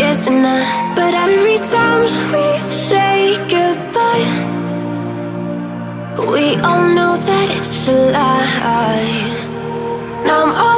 But every time we say goodbye We all know that it's a lie. Now I'm all